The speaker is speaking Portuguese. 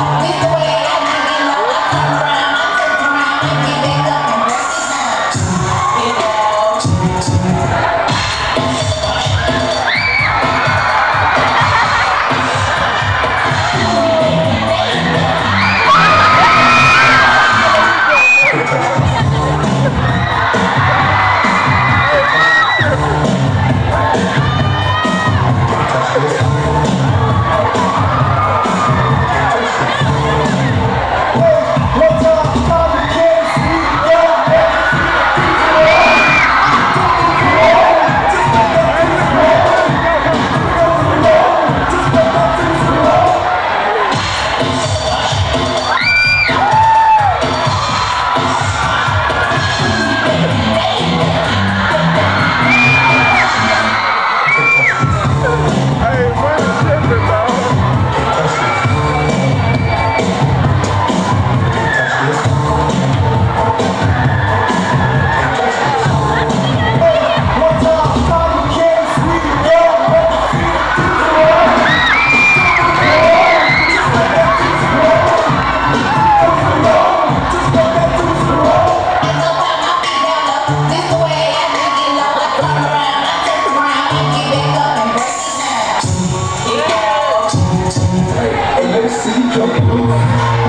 Yeah. assim que eu